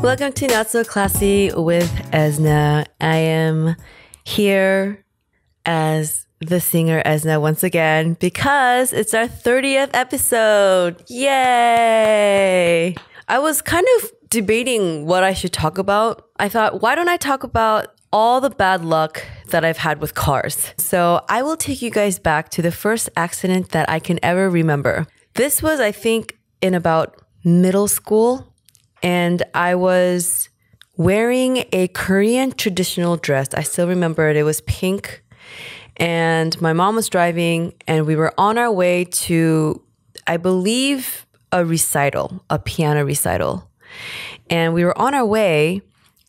Welcome to Not So Classy with Esna. I am here as the singer Esna once again because it's our 30th episode. Yay! I was kind of debating what I should talk about. I thought, why don't I talk about all the bad luck that I've had with cars? So I will take you guys back to the first accident that I can ever remember. This was, I think, in about middle school and I was wearing a Korean traditional dress. I still remember it. It was pink. And my mom was driving, and we were on our way to, I believe, a recital, a piano recital. And we were on our way,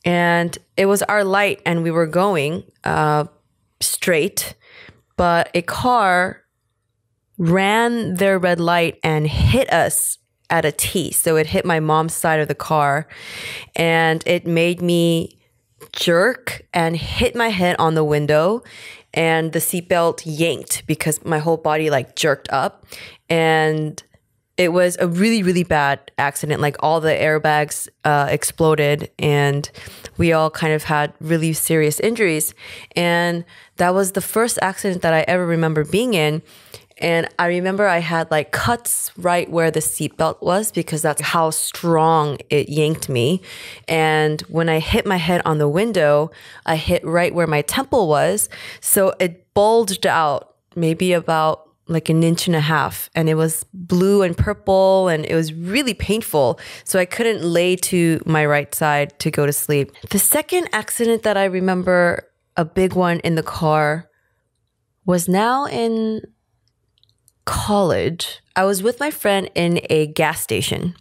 and it was our light, and we were going uh, straight, but a car ran their red light and hit us at a T. So it hit my mom's side of the car and it made me jerk and hit my head on the window and the seatbelt yanked because my whole body like jerked up and it was a really really bad accident like all the airbags uh, exploded and we all kind of had really serious injuries and that was the first accident that i ever remember being in and I remember I had like cuts right where the seatbelt was because that's how strong it yanked me. And when I hit my head on the window, I hit right where my temple was. So it bulged out maybe about like an inch and a half and it was blue and purple and it was really painful. So I couldn't lay to my right side to go to sleep. The second accident that I remember, a big one in the car, was now in college, I was with my friend in a gas station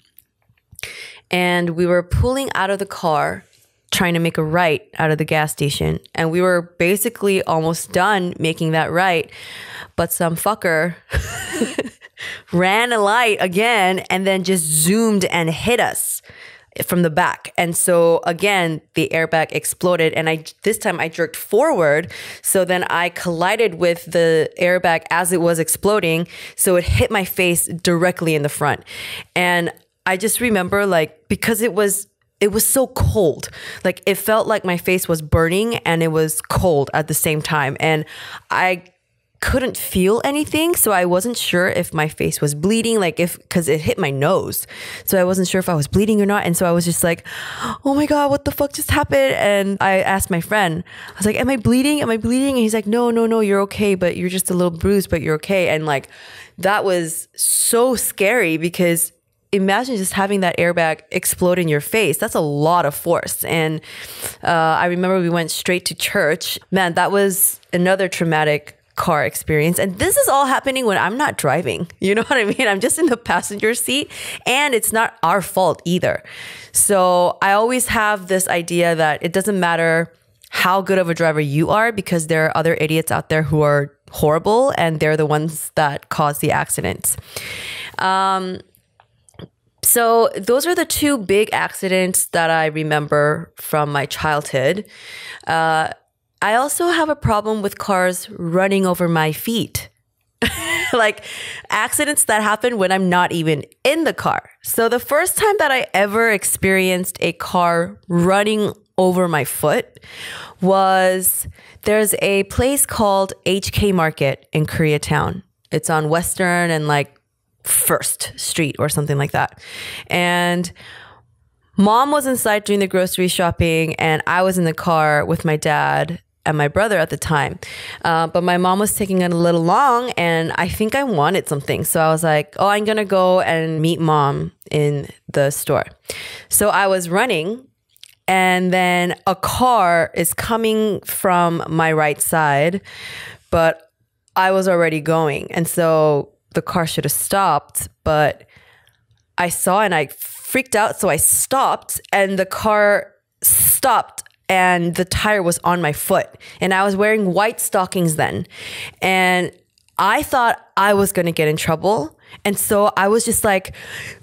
and we were pulling out of the car trying to make a right out of the gas station and we were basically almost done making that right but some fucker ran a light again and then just zoomed and hit us from the back. And so again, the airbag exploded and I this time I jerked forward. So then I collided with the airbag as it was exploding. So it hit my face directly in the front. And I just remember like because it was it was so cold. Like it felt like my face was burning and it was cold at the same time. And I couldn't feel anything. So I wasn't sure if my face was bleeding, like if, cause it hit my nose. So I wasn't sure if I was bleeding or not. And so I was just like, oh my God, what the fuck just happened? And I asked my friend, I was like, am I bleeding? Am I bleeding? And he's like, no, no, no, you're okay, but you're just a little bruised, but you're okay. And like, that was so scary because imagine just having that airbag explode in your face. That's a lot of force. And uh, I remember we went straight to church. Man, that was another traumatic car experience. And this is all happening when I'm not driving. You know what I mean? I'm just in the passenger seat and it's not our fault either. So I always have this idea that it doesn't matter how good of a driver you are because there are other idiots out there who are horrible and they're the ones that cause the accidents. Um, so those are the two big accidents that I remember from my childhood. Uh, I also have a problem with cars running over my feet. like accidents that happen when I'm not even in the car. So the first time that I ever experienced a car running over my foot was there's a place called HK Market in Koreatown. It's on Western and like First Street or something like that. And mom was inside doing the grocery shopping and I was in the car with my dad and my brother at the time. Uh, but my mom was taking it a little long, and I think I wanted something. So I was like, oh, I'm going to go and meet mom in the store. So I was running, and then a car is coming from my right side, but I was already going. And so the car should have stopped, but I saw and I freaked out. So I stopped, and the car stopped and the tire was on my foot and I was wearing white stockings then. And I thought I was going to get in trouble. And so I was just like,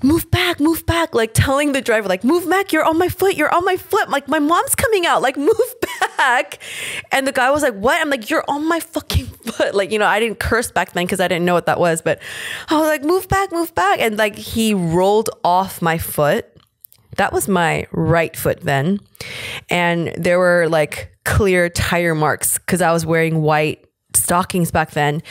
move back, move back, like telling the driver, like, move back, you're on my foot, you're on my foot. Like, my mom's coming out, like, move back. And the guy was like, what? I'm like, you're on my fucking foot. Like, you know, I didn't curse back then because I didn't know what that was, but I was like, move back, move back. And like, he rolled off my foot. That was my right foot then. And there were like clear tire marks because I was wearing white stockings back then.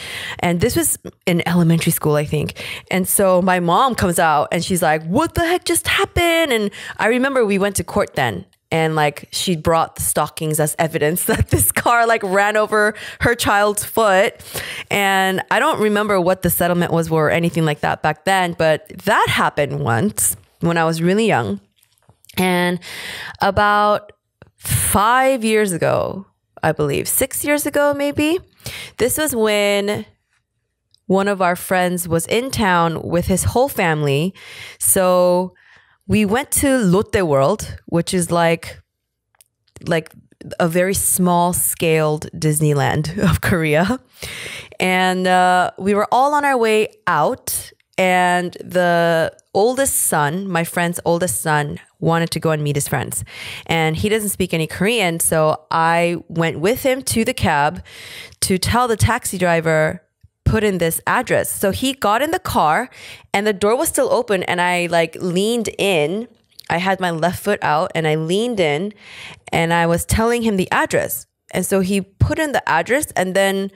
And this was in elementary school, I think. And so my mom comes out and she's like, What the heck just happened? And I remember we went to court then. And like she brought the stockings as evidence that this car like ran over her child's foot. And I don't remember what the settlement was or anything like that back then, but that happened once when I was really young. And about five years ago, I believe, six years ago, maybe, this was when one of our friends was in town with his whole family. So we went to Lotte World, which is like like a very small scaled Disneyland of Korea. And uh, we were all on our way out and the oldest son, my friend's oldest son, wanted to go and meet his friends. And he doesn't speak any Korean. So I went with him to the cab to tell the taxi driver, put in this address. So he got in the car and the door was still open. And I like leaned in. I had my left foot out and I leaned in and I was telling him the address. And so he put in the address and then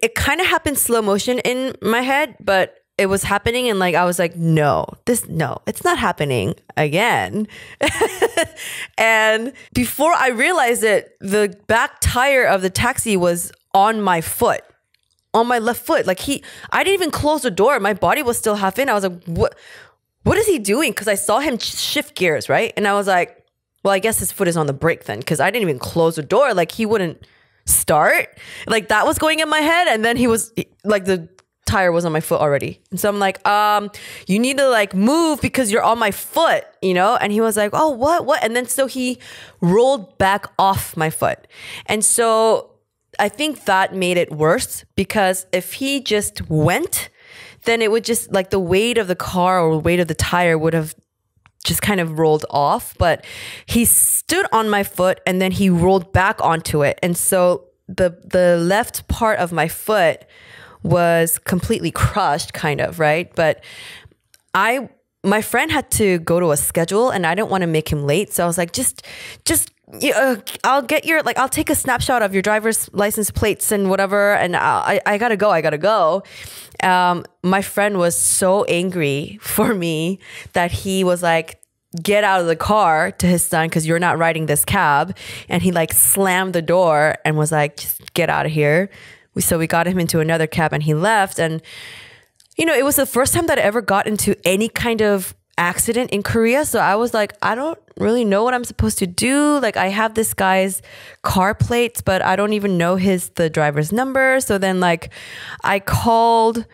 it kind of happened slow motion in my head, but it was happening and like I was like, no, this no, it's not happening again. and before I realized it, the back tire of the taxi was on my foot. On my left foot. Like he I didn't even close the door. My body was still half in. I was like, what what is he doing? Because I saw him shift gears, right? And I was like, well, I guess his foot is on the brake then, because I didn't even close the door. Like he wouldn't start. Like that was going in my head. And then he was like the tire was on my foot already. And so I'm like, um, you need to like move because you're on my foot, you know? And he was like, oh, what, what? And then so he rolled back off my foot. And so I think that made it worse because if he just went, then it would just like the weight of the car or weight of the tire would have just kind of rolled off. But he stood on my foot and then he rolled back onto it. And so the the left part of my foot was completely crushed, kind of, right? But I, my friend had to go to a schedule and I didn't want to make him late. So I was like, just, just, uh, I'll get your, like, I'll take a snapshot of your driver's license plates and whatever. And I, I gotta go, I gotta go. Um, my friend was so angry for me that he was like, get out of the car to his son because you're not riding this cab. And he like slammed the door and was like, just get out of here so we got him into another cab and he left. And you know it was the first time that I ever got into any kind of accident in Korea. So I was like I don't really know what I'm supposed to do. Like I have this guy's car plates but I don't even know his the driver's number. So then like I called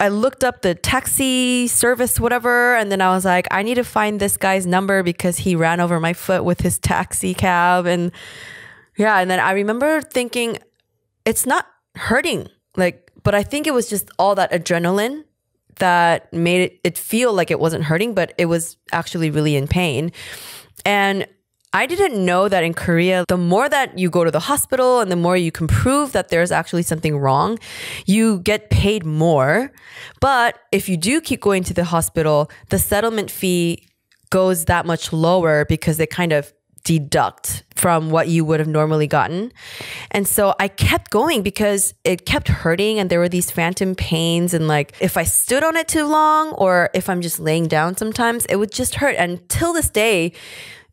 I looked up the taxi service, whatever, and then I was like, I need to find this guy's number because he ran over my foot with his taxi cab. And yeah, and then I remember thinking, it's not hurting. Like, but I think it was just all that adrenaline that made it, it feel like it wasn't hurting, but it was actually really in pain. And I didn't know that in Korea, the more that you go to the hospital and the more you can prove that there's actually something wrong, you get paid more. But if you do keep going to the hospital, the settlement fee goes that much lower because they kind of deduct from what you would have normally gotten. And so I kept going because it kept hurting and there were these phantom pains. And like if I stood on it too long or if I'm just laying down sometimes, it would just hurt. And till this day,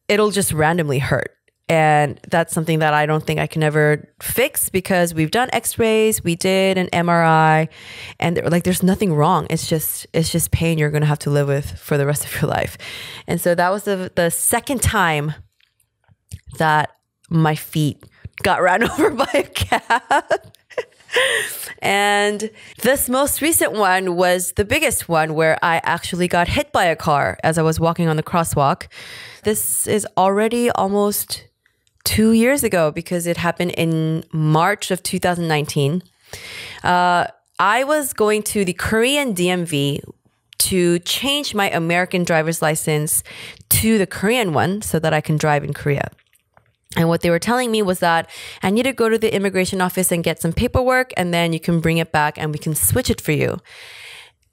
it'll just randomly hurt. And that's something that I don't think I can ever fix because we've done x-rays, we did an MRI, and like there's nothing wrong. It's just it's just pain you're gonna have to live with for the rest of your life. And so that was the the second time that my feet got ran over by a cab. and this most recent one was the biggest one where I actually got hit by a car as I was walking on the crosswalk. This is already almost two years ago because it happened in March of 2019. Uh, I was going to the Korean DMV to change my American driver's license to the Korean one so that I can drive in Korea. And what they were telling me was that I need to go to the immigration office and get some paperwork, and then you can bring it back and we can switch it for you.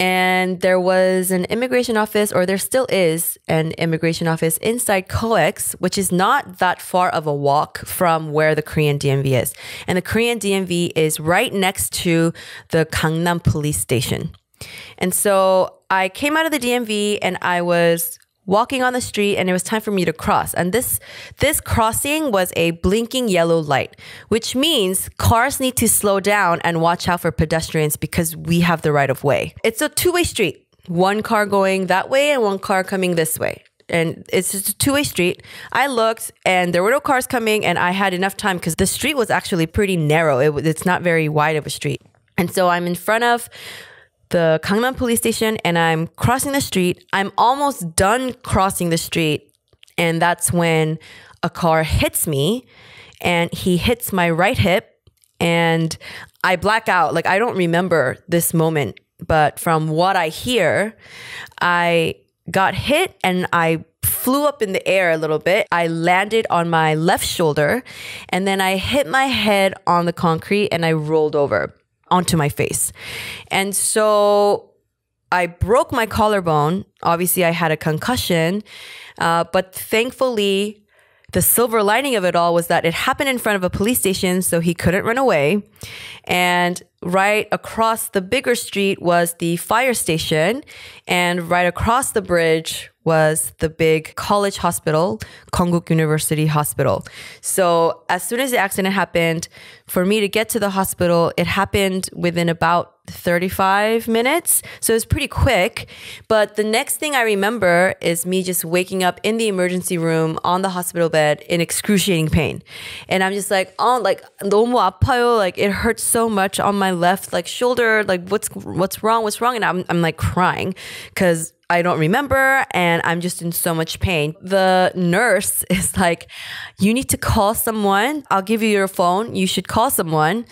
And there was an immigration office, or there still is an immigration office inside COEX, which is not that far of a walk from where the Korean DMV is. And the Korean DMV is right next to the Gangnam police station. And so I came out of the DMV and I was walking on the street and it was time for me to cross. And this this crossing was a blinking yellow light, which means cars need to slow down and watch out for pedestrians because we have the right of way. It's a two-way street. One car going that way and one car coming this way. And it's just a two-way street. I looked and there were no cars coming and I had enough time because the street was actually pretty narrow. It, it's not very wide of a street. And so I'm in front of the Gangnam police station and I'm crossing the street. I'm almost done crossing the street. And that's when a car hits me and he hits my right hip and I black out. Like I don't remember this moment, but from what I hear, I got hit and I flew up in the air a little bit. I landed on my left shoulder and then I hit my head on the concrete and I rolled over onto my face. And so I broke my collarbone. Obviously, I had a concussion, uh, but thankfully, the silver lining of it all was that it happened in front of a police station, so he couldn't run away. And right across the bigger street was the fire station, and right across the bridge was the big college hospital, Konkuk University Hospital. So as soon as the accident happened, for me to get to the hospital, it happened within about 35 minutes. So it was pretty quick. But the next thing I remember is me just waking up in the emergency room on the hospital bed in excruciating pain. And I'm just like, oh, like 너무 아파요. Like it hurts so much on my left like shoulder. Like what's what's wrong? What's wrong? And I'm I'm like crying because I don't remember and I'm just in so much pain. The nurse is like, You need to call someone. I'll give you your phone. You should call someone.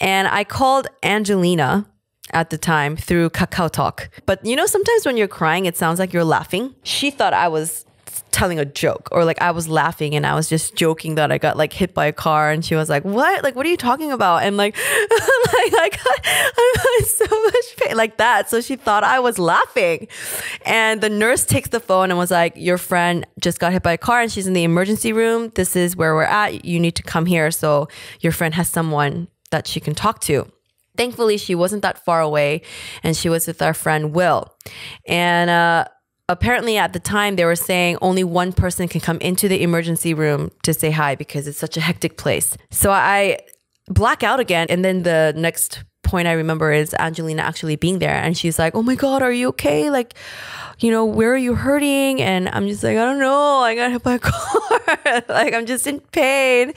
And I called Angelina at the time through Kakao Talk. But you know, sometimes when you're crying, it sounds like you're laughing. She thought I was telling a joke or like I was laughing and I was just joking that I got like hit by a car and she was like, "What? Like what are you talking about?" And like like I got in so much pain like that. So she thought I was laughing. And the nurse takes the phone and was like, "Your friend just got hit by a car and she's in the emergency room. This is where we're at. You need to come here so your friend has someone that she can talk to." Thankfully, she wasn't that far away and she was with our friend Will. And uh apparently at the time they were saying only one person can come into the emergency room to say hi because it's such a hectic place. So I black out again and then the next point I remember is Angelina actually being there and she's like, "Oh my god, are you okay? Like you know, where are you hurting? And I'm just like, I don't know. I got hit by a car. like, I'm just in pain.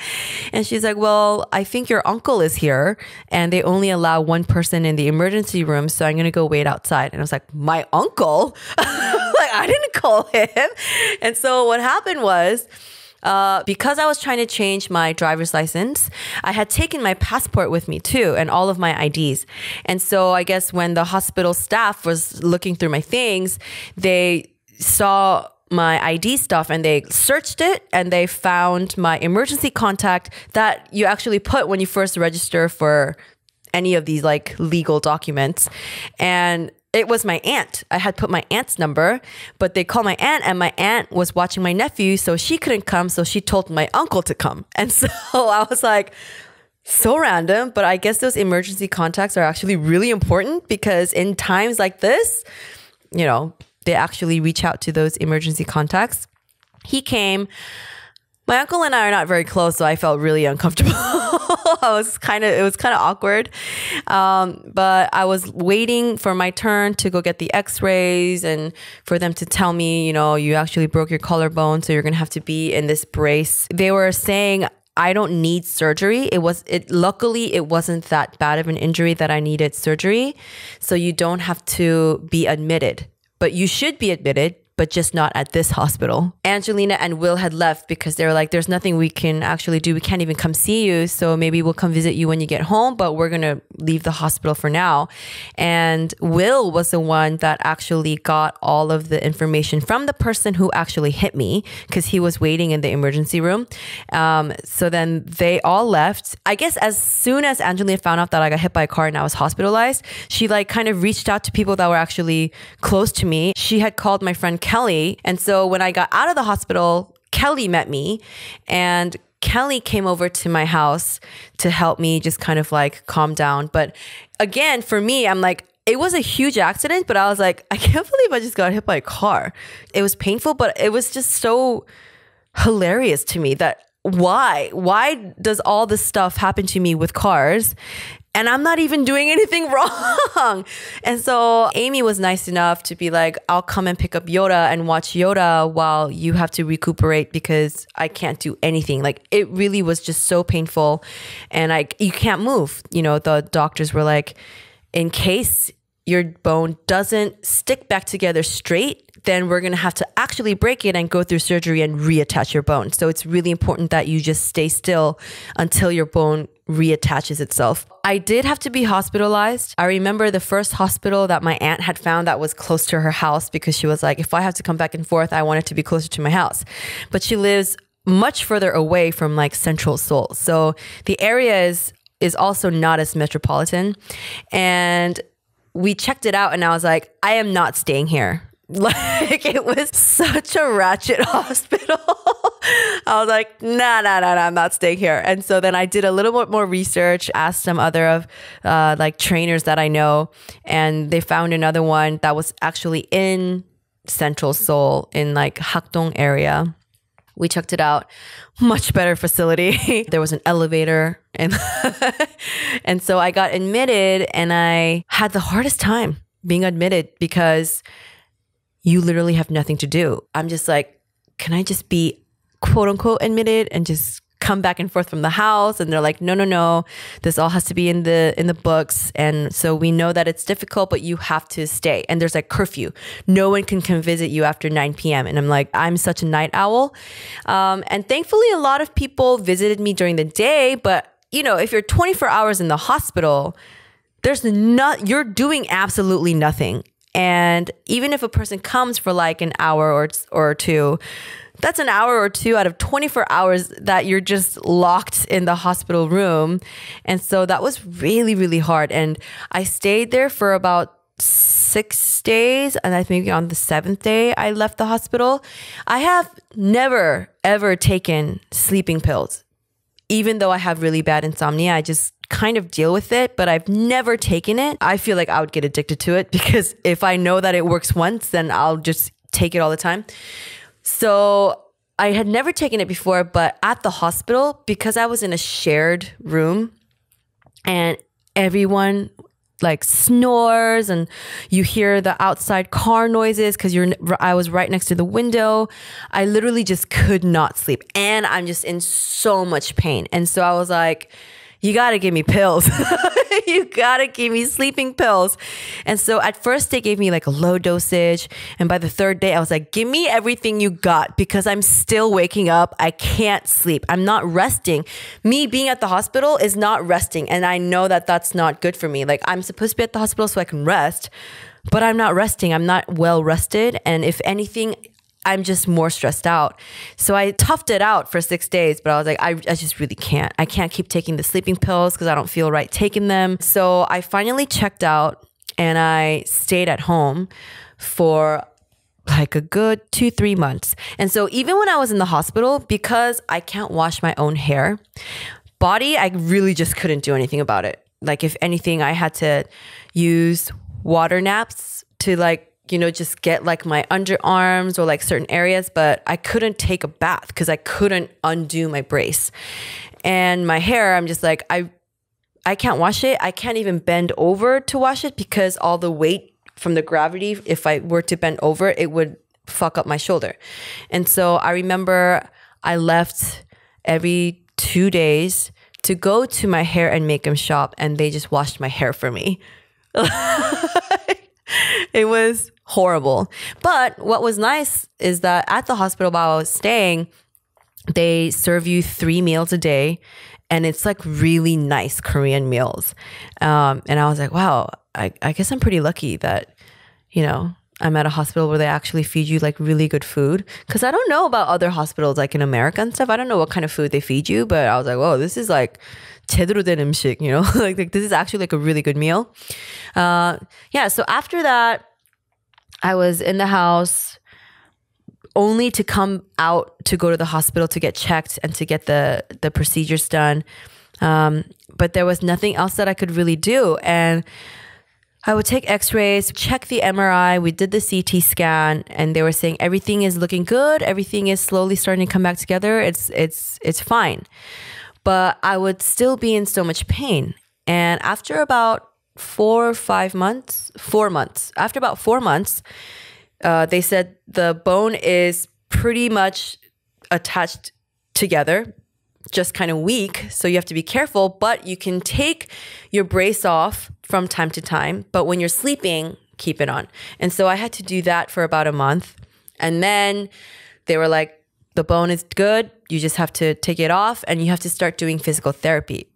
And she's like, Well, I think your uncle is here and they only allow one person in the emergency room. So I'm going to go wait outside. And I was like, My uncle? like, I didn't call him. And so what happened was, uh, because I was trying to change my driver's license, I had taken my passport with me too and all of my IDs. And so I guess when the hospital staff was looking through my things, they saw my ID stuff and they searched it and they found my emergency contact that you actually put when you first register for any of these like legal documents. And it was my aunt. I had put my aunt's number, but they called my aunt, and my aunt was watching my nephew, so she couldn't come. So she told my uncle to come. And so I was like, so random, but I guess those emergency contacts are actually really important because in times like this, you know, they actually reach out to those emergency contacts. He came my uncle and I are not very close, so I felt really uncomfortable. I was kind of, it was kind of awkward. Um, but I was waiting for my turn to go get the x rays and for them to tell me, you know, you actually broke your collarbone, so you're to have to be in this brace. They were saying, I don't need surgery. It was it luckily it wasn't that bad of an injury that I needed surgery. So you don't have to be admitted. But you should be admitted but just not at this hospital. Angelina and Will had left because they were like, there's nothing we can actually do. We can't even come see you. So maybe we'll come visit you when you get home, but we're going to leave the hospital for now. And Will was the one that actually got all of the information from the person who actually hit me because he was waiting in the emergency room. Um, so then they all left. I guess as soon as Angelina found out that I got hit by a car and I was hospitalized, she like kind of reached out to people that were actually close to me. She had called my friend Kelly. And so when I got out of the hospital, Kelly met me and Kelly came over to my house to help me just kind of like calm down. But again, for me, I'm like, it was a huge accident, but I was like, I can't believe I just got hit by a car. It was painful, but it was just so hilarious to me that why? Why does all this stuff happen to me with cars? And I'm not even doing anything wrong. and so Amy was nice enough to be like, I'll come and pick up Yoda and watch Yoda while you have to recuperate because I can't do anything. Like it really was just so painful and I you can't move. You know, the doctors were like, in case your bone doesn't stick back together straight, then we're going to have to actually break it and go through surgery and reattach your bone. So it's really important that you just stay still until your bone reattaches itself. I did have to be hospitalized. I remember the first hospital that my aunt had found that was close to her house because she was like, if I have to come back and forth, I want it to be closer to my house. But she lives much further away from like central Seoul. So the area is is also not as metropolitan. And we checked it out and I was like, I am not staying here. Like it was such a ratchet hospital. I was like, nah, nah, nah, nah, I'm not staying here. And so then I did a little bit more research, asked some other of uh, like trainers that I know, and they found another one that was actually in Central Seoul in like Hakdong area. We checked it out. Much better facility. there was an elevator and and so I got admitted and I had the hardest time being admitted because you literally have nothing to do. I'm just like, can I just be quote unquote admitted and just come back and forth from the house? And they're like no no no. This all has to be in the in the books. And so we know that it's difficult but you have to stay. And there's like curfew. No one can come visit you after 9 p.m and i'm like i'm such a night owl. Um, and thankfully a lot of people visited me during the day but you know if you're 24 hours in the hospital there's not you're doing absolutely nothing and even if a person comes for like an hour or or two that's an hour or two out of 24 hours that you're just locked in the hospital room. And so that was really, really hard. And I stayed there for about six days. And I think on the seventh day, I left the hospital. I have never, ever taken sleeping pills. Even though I have really bad insomnia, I just kind of deal with it, but I've never taken it. I feel like I would get addicted to it because if I know that it works once, then I'll just take it all the time. So I had never taken it before, but at the hospital, because I was in a shared room and everyone like snores and you hear the outside car noises because you're I was right next to the window. I literally just could not sleep and I'm just in so much pain. And so I was like, you got to give me pills. you got to give me sleeping pills. And so at first they gave me like a low dosage. And by the third day, I was like, give me everything you got because I'm still waking up. I can't sleep. I'm not resting. Me being at the hospital is not resting. And I know that that's not good for me. Like I'm supposed to be at the hospital so I can rest but I'm not resting. I'm not well rested. And if anything, I'm just more stressed out. So I toughed it out for six days, but I was like, I, I just really can't. I can't keep taking the sleeping pills because I don't feel right taking them. So I finally checked out and I stayed at home for like a good two, three months. And so even when I was in the hospital, because I can't wash my own hair, body, I really just couldn't do anything about it. Like, if anything, I had to use water naps to like you know, just get like my underarms or like certain areas, but I couldn't take a bath because I couldn't undo my brace. And my hair, I'm just like, I I can't wash it. I can't even bend over to wash it because all the weight from the gravity, if I were to bend over, it would fuck up my shoulder. And so I remember I left every two days to go to my hair and makeup shop and they just washed my hair for me. it was horrible. But what was nice is that at the hospital while I was staying, they serve you three meals a day and it's like really nice Korean meals. Um, and I was like, wow, I, I guess I'm pretty lucky that, you know, I'm at a hospital where they actually feed you like really good food. Cause I don't know about other hospitals like in America and stuff. I don't know what kind of food they feed you, but I was like, whoa, this is like 제대로 된 음식, you know, like, like this is actually like a really good meal. Uh, yeah. So after that, I was in the house only to come out to go to the hospital to get checked and to get the the procedures done. Um, but there was nothing else that I could really do, and I would take X-rays, check the MRI. We did the CT scan, and they were saying everything is looking good. Everything is slowly starting to come back together. It's it's it's fine, but I would still be in so much pain. And after about four or five months, four months, after about four months, uh, they said the bone is pretty much attached together, just kind of weak. So you have to be careful, but you can take your brace off from time to time. But when you're sleeping, keep it on. And so I had to do that for about a month. And then they were like, the bone is good. You just have to take it off and you have to start doing physical therapy.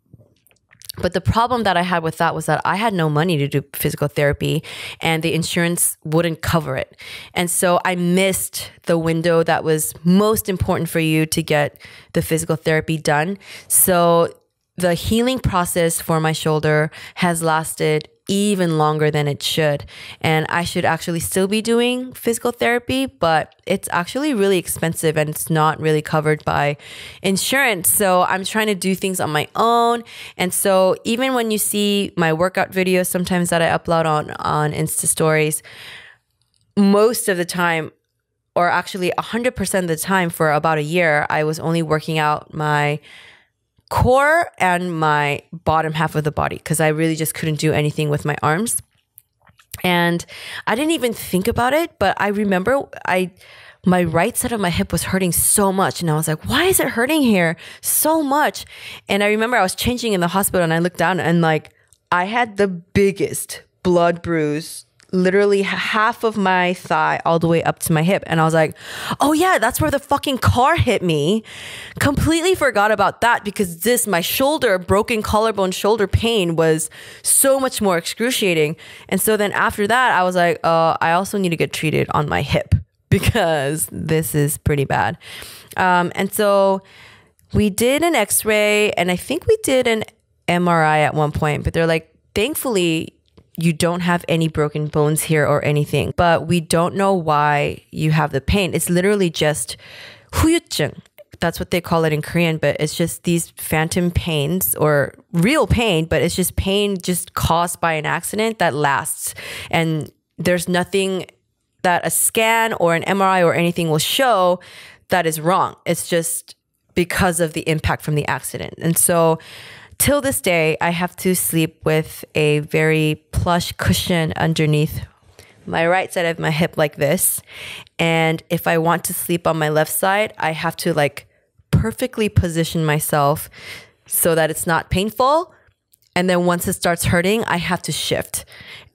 But the problem that I had with that was that I had no money to do physical therapy and the insurance wouldn't cover it. And so I missed the window that was most important for you to get the physical therapy done. So the healing process for my shoulder has lasted even longer than it should. And I should actually still be doing physical therapy, but it's actually really expensive and it's not really covered by insurance. So I'm trying to do things on my own. And so even when you see my workout videos sometimes that I upload on on Insta stories, most of the time or actually 100% of the time for about a year, I was only working out my core and my bottom half of the body because I really just couldn't do anything with my arms. And I didn't even think about it, but I remember I my right side of my hip was hurting so much and I was like, why is it hurting here so much? And I remember I was changing in the hospital and I looked down and like I had the biggest blood bruise literally half of my thigh all the way up to my hip. And I was like, oh yeah, that's where the fucking car hit me. Completely forgot about that because this, my shoulder, broken collarbone shoulder pain was so much more excruciating. And so then after that, I was like, uh, I also need to get treated on my hip because this is pretty bad. Um, and so we did an x ray and I think we did an MRI at one point, but they're like, thankfully, you don't have any broken bones here or anything, but we don't know why you have the pain. It's literally just 후유증. That's what they call it in Korean, but it's just these phantom pains or real pain, but it's just pain just caused by an accident that lasts. And there's nothing that a scan or an MRI or anything will show that is wrong. It's just because of the impact from the accident. And so till this day, I have to sleep with a very plush cushion underneath my right side of my hip like this. And if I want to sleep on my left side, I have to like perfectly position myself so that it's not painful. And then once it starts hurting, I have to shift.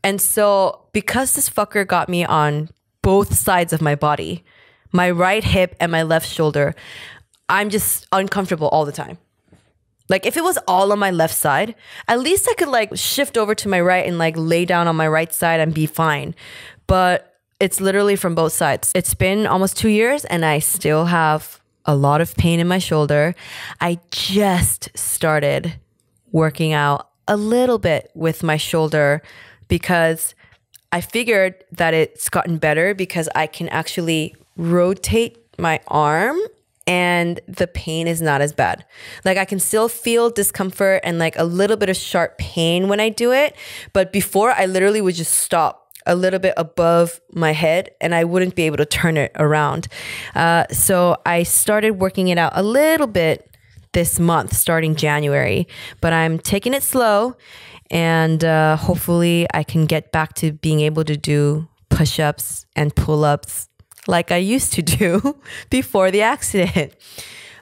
And so, because this fucker got me on both sides of my body, my right hip and my left shoulder, I'm just uncomfortable all the time. Like if it was all on my left side, at least I could like shift over to my right and like lay down on my right side and be fine. But it's literally from both sides. It's been almost two years and I still have a lot of pain in my shoulder. I just started working out a little bit with my shoulder because I figured that it's gotten better because I can actually rotate my arm and the pain is not as bad. Like I can still feel discomfort and like a little bit of sharp pain when I do it, but before I literally would just stop a little bit above my head and I wouldn't be able to turn it around. Uh, so I started working it out a little bit this month, starting January, but I'm taking it slow and uh, hopefully I can get back to being able to do push ups and pull ups like I used to do before the accident.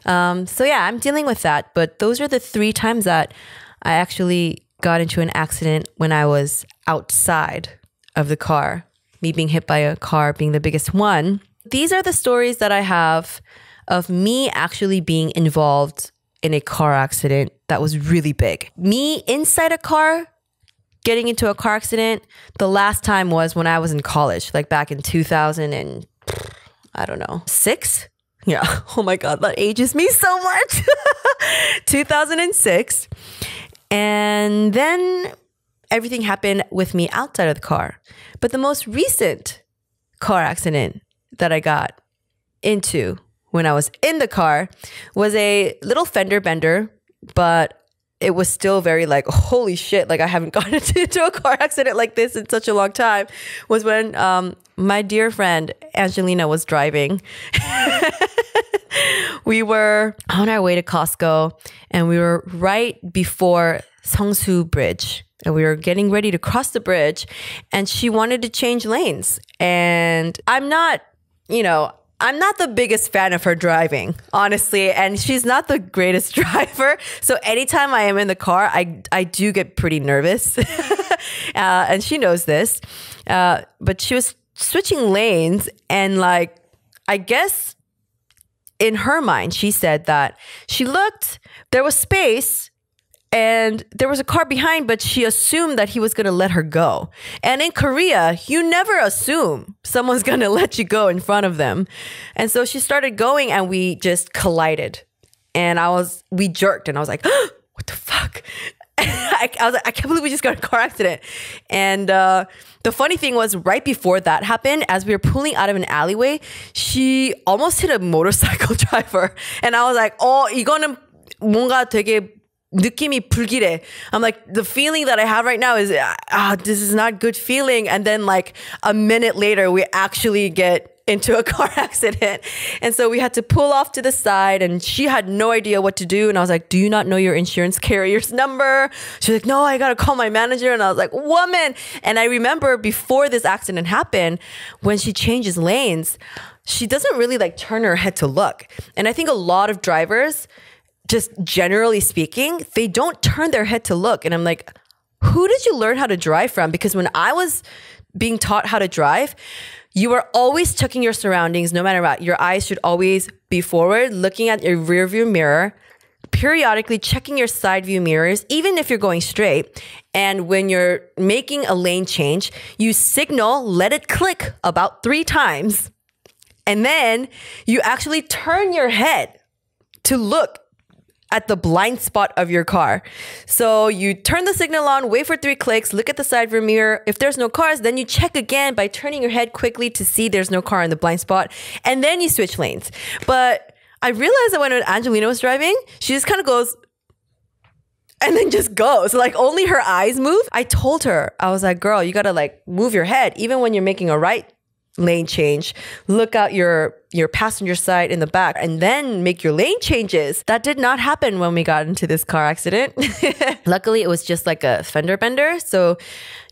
Um, so yeah, I'm dealing with that. But those are the three times that I actually got into an accident when I was outside of the car, me being hit by a car being the biggest one. These are the stories that I have of me actually being involved in a car accident that was really big. Me inside a car getting into a car accident, the last time was when I was in college, like back in 2000 and I don't know, six? Yeah. Oh my God, that ages me so much. 2006. And then everything happened with me outside of the car. But the most recent car accident that I got into when I was in the car was a little fender bender, but it was still very like holy shit like i haven't gotten into a car accident like this in such a long time was when um, my dear friend angelina was driving we were on our way to costco and we were right before seongsu bridge and we were getting ready to cross the bridge and she wanted to change lanes and i'm not you know I'm not the biggest fan of her driving, honestly, and she's not the greatest driver. So anytime I am in the car, I I do get pretty nervous, uh, and she knows this. Uh, but she was switching lanes, and like I guess in her mind, she said that she looked there was space and there was a car behind, but she assumed that he was going to let her go. And in Korea, you never assume someone's going to let you go in front of them. And so she started going and we just collided. And I was, we jerked and I was like, oh, what the fuck? I, I, was like, I can't believe we just got a car accident. And uh, the funny thing was, right before that happened, as we were pulling out of an alleyway, she almost hit a motorcycle driver. And I was like, oh, 이거는 뭔가 되게 느낌이 불길해. I'm like, the feeling that I have right now is, ah, this is not good feeling. And then like a minute later, we actually get into a car accident. And so we had to pull off to the side and she had no idea what to do. And I was like, do you not know your insurance carrier's number? She's like, no, I got to call my manager. And I was like, woman. And I remember before this accident happened, when she changes lanes, she doesn't really like turn her head to look. And I think a lot of drivers, just generally speaking, they don't turn their head to look. And I'm like, who did you learn how to drive from? Because when I was being taught how to drive, you are always checking your surroundings no matter what. Your eyes should always be forward, looking at your rear view mirror, periodically checking your side view mirrors, even if you're going straight. And when you're making a lane change, you signal, let it click about three times. And then you actually turn your head to look at the blind spot of your car. So you turn the signal on, wait for three clicks, look at the side view mirror. If there's no cars, then you check again by turning your head quickly to see there's no car in the blind spot, and then you switch lanes. But I realized that when Angelina was driving, she just kind of goes, and then just goes. Like only her eyes move. I told her, I was like, girl, you gotta like move your head. Even when you're making a right lane change, look out your your passenger side in the back and then make your lane changes. That did not happen when we got into this car accident. Luckily, it was just like a fender bender, so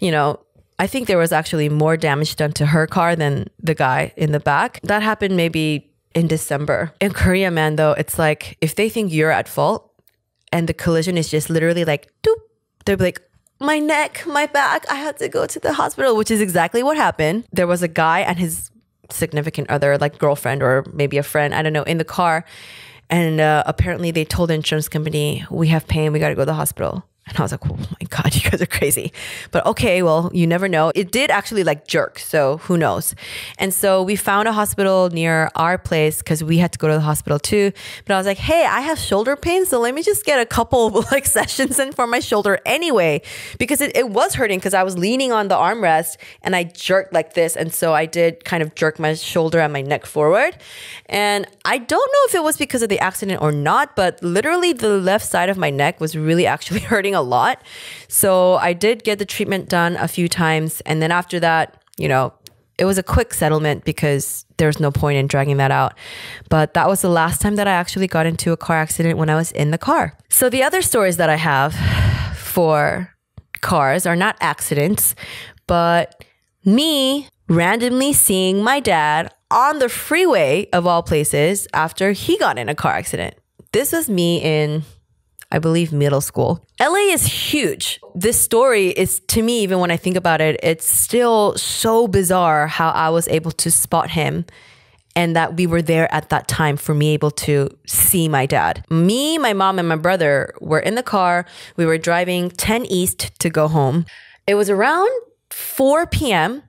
you know, I think there was actually more damage done to her car than the guy in the back. That happened maybe in December. In Korea, man, though, it's like if they think you're at fault and the collision is just literally like doop, they'll be like, my neck, my back. I had to go to the hospital, which is exactly what happened. There was a guy and his significant other, like girlfriend or maybe a friend, I don't know, in the car. And uh, apparently they told the insurance company, we have pain, we got to go to the hospital. And I was like, oh my God, you guys are crazy. But okay, well, you never know. It did actually like jerk. So who knows? And so we found a hospital near our place because we had to go to the hospital too. But I was like, hey, I have shoulder pain. So let me just get a couple like sessions in for my shoulder anyway, because it, it was hurting because I was leaning on the armrest and I jerked like this. And so I did kind of jerk my shoulder and my neck forward. And I don't know if it was because of the accident or not, but literally the left side of my neck was really actually hurting a lot. So I did get the treatment done a few times. And then after that, you know, it was a quick settlement because there's no point in dragging that out. But that was the last time that I actually got into a car accident when I was in the car. So the other stories that I have for cars are not accidents, but me randomly seeing my dad on the freeway of all places after he got in a car accident. This was me in I believe, middle school. LA is huge. This story is, to me, even when I think about it, it's still so bizarre how I was able to spot him and that we were there at that time for me able to see my dad. Me, my mom, and my brother were in the car. We were driving 10 East to go home. It was around 4 p.m.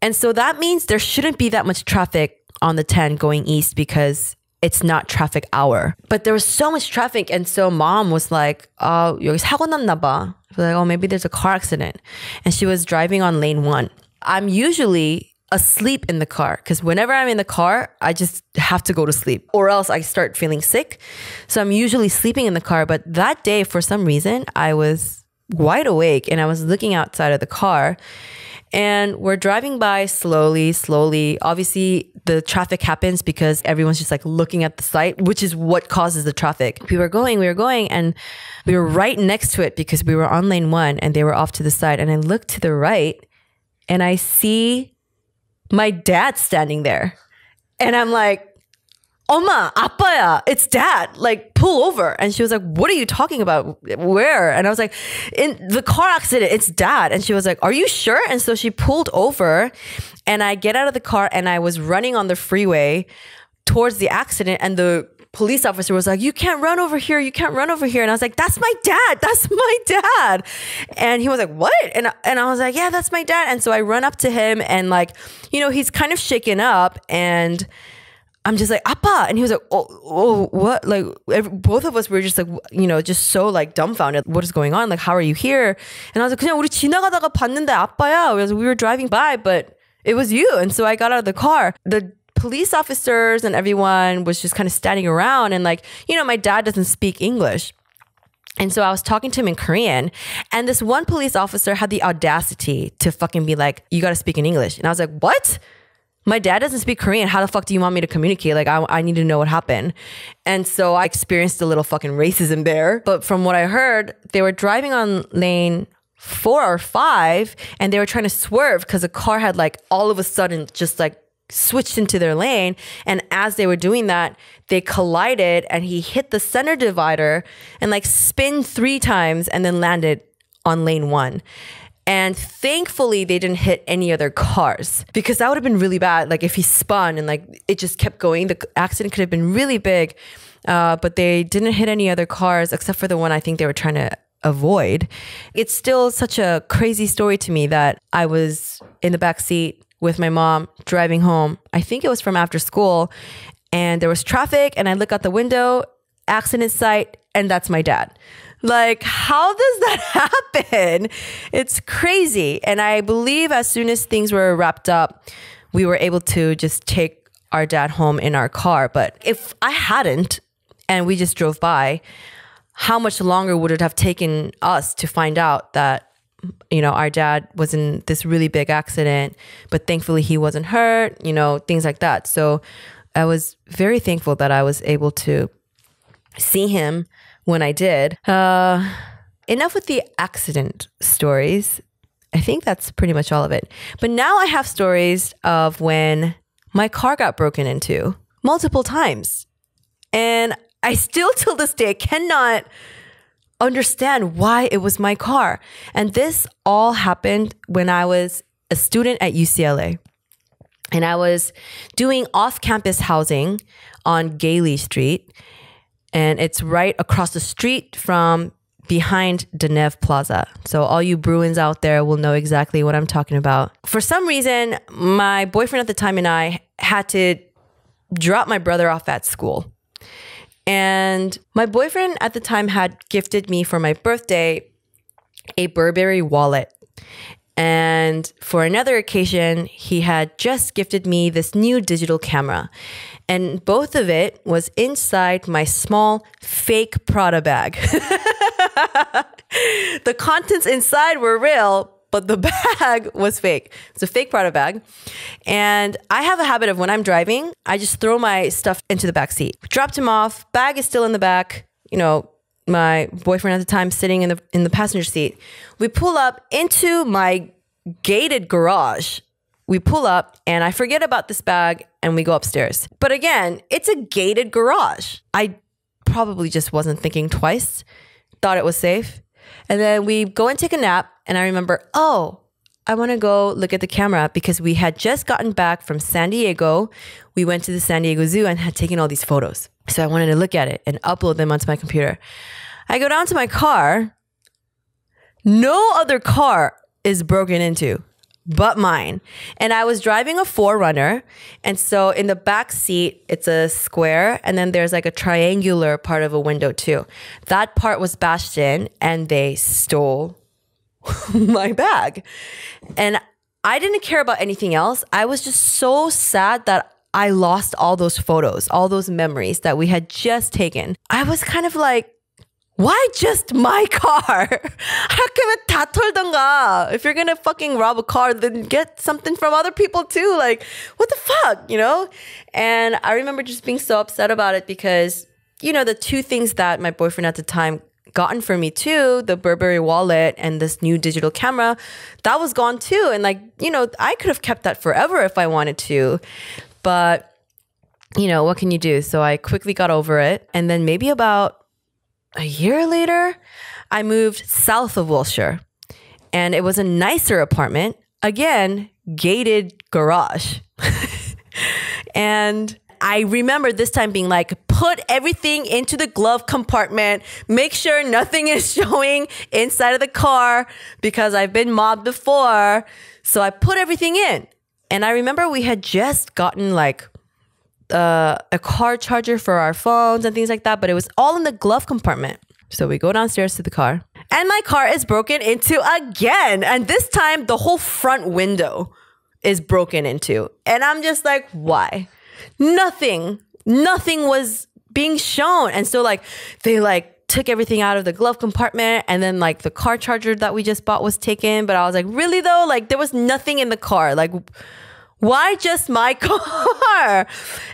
And so that means there shouldn't be that much traffic on the 10 going east because it's not traffic hour. But there was so much traffic. And so mom was like, oh, 여기 사고 났나 봐. Like, oh, maybe there's a car accident. And she was driving on lane one. I'm usually asleep in the car because whenever I'm in the car, I just have to go to sleep or else I start feeling sick. So I'm usually sleeping in the car. But that day, for some reason, I was wide awake and I was looking outside of the car and we're driving by slowly, slowly. Obviously, the traffic happens because everyone's just like looking at the site, which is what causes the traffic. We were going, we were going, and we were right next to it because we were on lane one and they were off to the side. And I look to the right and I see my dad standing there. And I'm like, Oma, Apaya, it's dad. Like, pull over. And she was like, What are you talking about? Where? And I was like, In the car accident, it's dad. And she was like, Are you sure? And so she pulled over and I get out of the car and I was running on the freeway towards the accident and the police officer was like, You can't run over here. You can't run over here. And I was like, That's my dad. That's my dad. And he was like, What? And, and I was like, Yeah, that's my dad. And so I run up to him and, like, you know, he's kind of shaken up. And I'm just like, Appa. And he was like, Oh, oh what? Like, every, both of us were just like, you know, just so like dumbfounded. What is going on? Like, how are you here? And I was like, 그냥 우리 지나가다가 봤는데 아빠야. We were driving by, but it was you. And so I got out of the car. The police officers and everyone was just kind of standing around and like, you know, my dad doesn't speak English. And so I was talking to him in Korean, and this one police officer had the audacity to fucking be like, You gotta speak in English. And I was like, What? My dad doesn't speak Korean. How the fuck do you want me to communicate? Like, I, I need to know what happened. And so I experienced a little fucking racism there. But from what I heard, they were driving on lane four or five, and they were trying to swerve because the car had like all of a sudden just like switched into their lane. And as they were doing that, they collided and he hit the center divider and like spin three times and then landed on lane one. And thankfully, they didn't hit any other cars because that would have been really bad. Like if he spun and like it just kept going, the accident could have been really big. Uh, but they didn't hit any other cars except for the one I think they were trying to avoid. It's still such a crazy story to me that I was in the back seat with my mom driving home. I think it was from after school, and there was traffic, and I look out the window, accident site, and that's my dad. Like, how does that happen? It's crazy. And I believe as soon as things were wrapped up, we were able to just take our dad home in our car. But if I hadn't, and we just drove by, how much longer would it have taken us to find out that you know, our dad was in this really big accident, but thankfully he wasn't hurt, you know, things like that. So I was very thankful that I was able to see him when I did. Uh, enough with the accident stories. I think that's pretty much all of it. But now I have stories of when my car got broken into multiple times. And I still, till this day, cannot understand why it was my car. And this all happened when I was a student at UCLA. And I was doing off campus housing on Gayley Street. And it's right across the street from behind De Neve Plaza. So all you Bruins out there will know exactly what I'm talking about. For some reason, my boyfriend at the time and I had to drop my brother off at school. And my boyfriend at the time had gifted me for my birthday a Burberry wallet. And for another occasion, he had just gifted me this new digital camera. And both of it was inside my small fake Prada bag. the contents inside were real, but the bag was fake. It's a fake Prada bag. And I have a habit of when I'm driving, I just throw my stuff into the back seat. Dropped him off, bag is still in the back, you know, my boyfriend at the time sitting in the in the passenger seat. We pull up into my gated garage. We pull up and I forget about this bag and we go upstairs. But again, it's a gated garage. I probably just wasn't thinking twice thought it was safe. And then we go and take a nap. And I remember, oh, I want to go look at the camera because we had just gotten back from San Diego. We went to the San Diego Zoo and had taken all these photos. So I wanted to look at it and upload them onto my computer. I go down to my car. No other car is broken into but mine. And I was driving a 4Runner. And so in the back seat, it's a square. And then there's like a triangular part of a window too. That part was bashed in and they stole my bag. And I didn't care about anything else. I was just so sad that I lost all those photos, all those memories that we had just taken. I was kind of like, why just my car? 하면 다 털던가. If you're gonna fucking rob a car, then get something from other people too. Like, what the fuck, you know? And I remember just being so upset about it because, you know, the two things that my boyfriend at the time gotten for me too, the Burberry wallet and this new digital camera, that was gone too. And like, you know, I could have kept that forever if I wanted to. But, you know, what can you do? So I quickly got over it. And then maybe about a year later, I moved south of Wilshire and it was a nicer apartment. Again, gated garage. and I remember this time being like, put everything into the glove compartment, make sure nothing is showing inside of the car because I've been mobbed before. So I put everything in. And I remember we had just gotten like uh, a car charger for our phones and things like that, but it was all in the glove compartment. So we go downstairs to the car, and my car is broken into again. And this time, the whole front window is broken into. And I'm just like, why? Nothing, nothing was being shown. And so, like, they like took everything out of the glove compartment, and then like the car charger that we just bought was taken. But I was like, really though? Like, there was nothing in the car. Like, why just my car?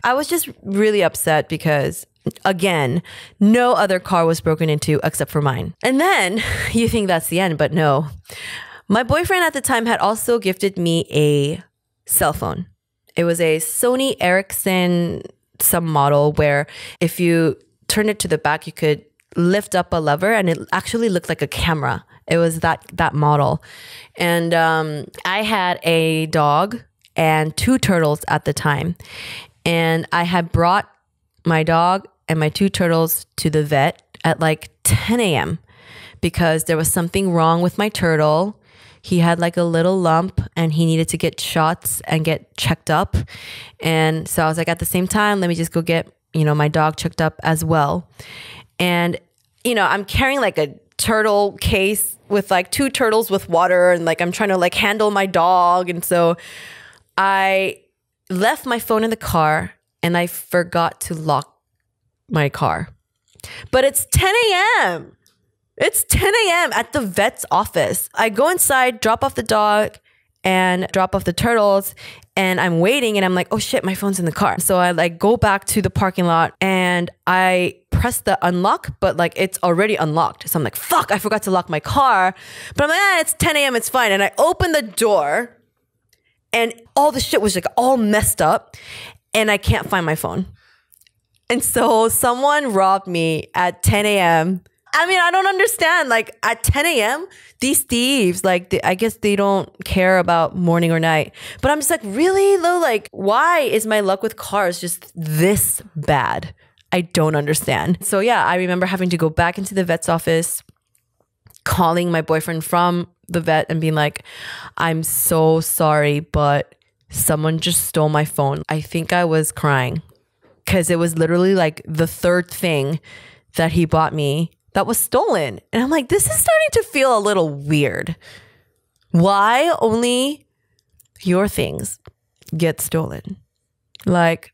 I was just really upset because again, no other car was broken into except for mine. And then you think that's the end, but no. My boyfriend at the time had also gifted me a cell phone. It was a Sony Ericsson some model where if you turn it to the back, you could lift up a lever and it actually looked like a camera. It was that that model. And um, I had a dog and two turtles at the time. And I had brought my dog and my two turtles to the vet at like 10 a.m. because there was something wrong with my turtle. He had like a little lump and he needed to get shots and get checked up. And so I was like, at the same time, let me just go get, you know, my dog checked up as well. And, you know, I'm carrying like a turtle case with like two turtles with water and like I'm trying to like handle my dog. And so I left my phone in the car and I forgot to lock my car. But it's 10 a.m. It's 10 a.m. at the vet's office. I go inside, drop off the dog, and drop off the turtles and I'm waiting and I'm like, oh shit, my phone's in the car. So I like go back to the parking lot and I press the unlock, but like it's already unlocked. So I'm like, fuck, I forgot to lock my car. But I'm like, ah, it's 10 a.m., it's fine. And I open the door and all the shit was like all messed up and I can't find my phone. And so someone robbed me at 10 a.m. I mean, I don't understand. Like at 10 a.m., these thieves, like, they, I guess they don't care about morning or night. But I'm just like, really, though? Like, why is my luck with cars just this bad? I don't understand. So, yeah, I remember having to go back into the vet's office, calling my boyfriend from the vet and being like, I'm so sorry, but someone just stole my phone. I think I was crying because it was literally like the third thing that he bought me that was stolen. And I'm like, this is starting to feel a little weird. Why only your things get stolen? Like,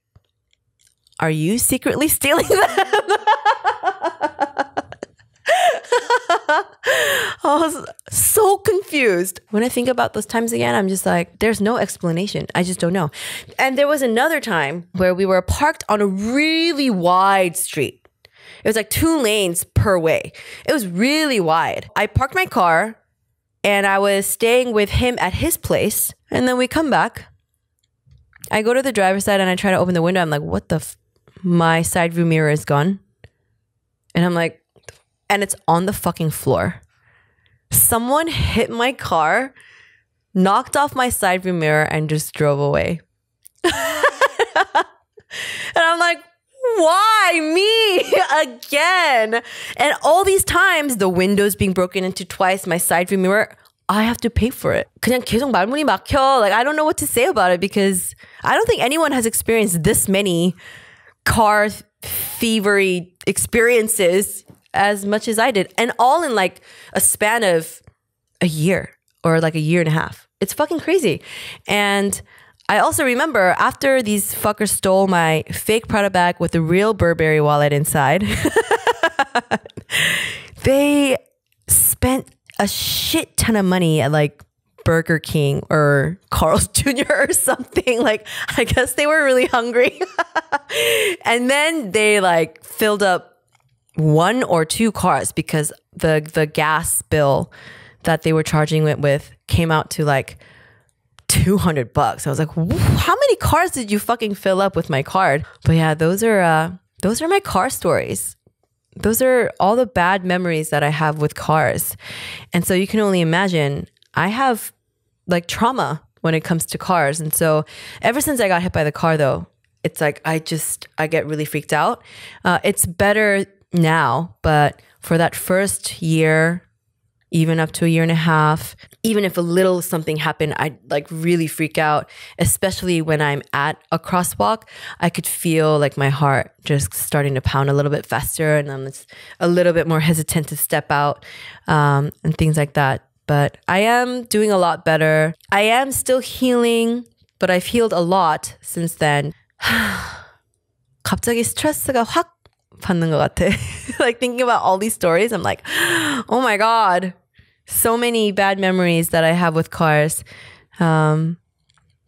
are you secretly stealing them? I was so confused. When I think about those times again, I'm just like, there's no explanation. I just don't know. And there was another time where we were parked on a really wide street. It was like two lanes per way. It was really wide. I parked my car and I was staying with him at his place. And then we come back. I go to the driver's side and I try to open the window. I'm like, what the? My side view mirror is gone. And I'm like, and it's on the fucking floor. Someone hit my car, knocked off my side view mirror, and just drove away. and I'm like, why me again? And all these times, the windows being broken into twice, my side view mirror, I have to pay for it. 그냥 계속 말문이 막혀. Like I don't know what to say about it because I don't think anyone has experienced this many car thievery experiences as much as I did, and all in like a span of a year or like a year and a half. It's fucking crazy. And I also remember after these fuckers stole my fake Prada bag with the real Burberry wallet inside, they spent a shit ton of money at like Burger King or Carl's Jr. or something. Like, I guess they were really hungry. and then they like filled up one or two cars because the the gas bill that they were charging it with came out to like 200 bucks. I was like, how many cars did you fucking fill up with my card? But yeah, those are uh those are my car stories. Those are all the bad memories that I have with cars. And so you can only imagine I have like trauma when it comes to cars. And so ever since I got hit by the car though, it's like I just I get really freaked out. Uh, it's better now, but for that first year, even up to a year and a half, even if a little something happened, I like really freak out, especially when I'm at a crosswalk. I could feel like my heart just starting to pound a little bit faster and I'm a little bit more hesitant to step out um, and things like that. But I am doing a lot better. I am still healing, but I've healed a lot since then. 갑자기 스트레스가 확 받는 것 같아. like thinking about all these stories, I'm like, oh my God, so many bad memories that I have with cars. Um,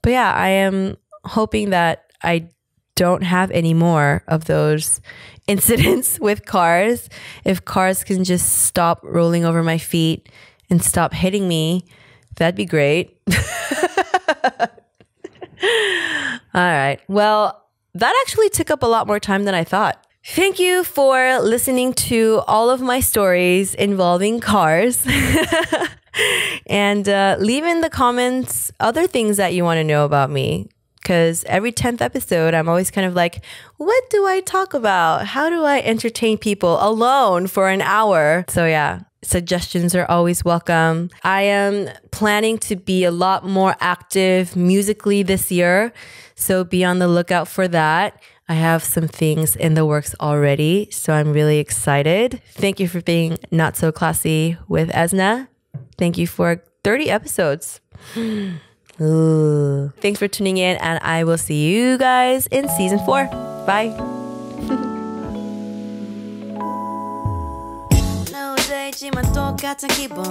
but yeah, I am hoping that I don't have any more of those incidents with cars. If cars can just stop rolling over my feet and stop hitting me, that'd be great. All right. Well, that actually took up a lot more time than I thought. Thank you for listening to all of my stories involving cars. and uh, leave in the comments other things that you want to know about me. Because every 10th episode, I'm always kind of like, what do I talk about? How do I entertain people alone for an hour? So, yeah, suggestions are always welcome. I am planning to be a lot more active musically this year. So, be on the lookout for that. I have some things in the works already, so I'm really excited. Thank you for being not so classy with Esna. Thank you for 30 episodes. Ooh. Thanks for tuning in, and I will see you guys in season four. Bye. 똑같은 기분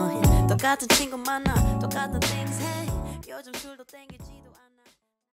똑같은 친구 만나 똑같은 things 해 요즘 술도 땡기지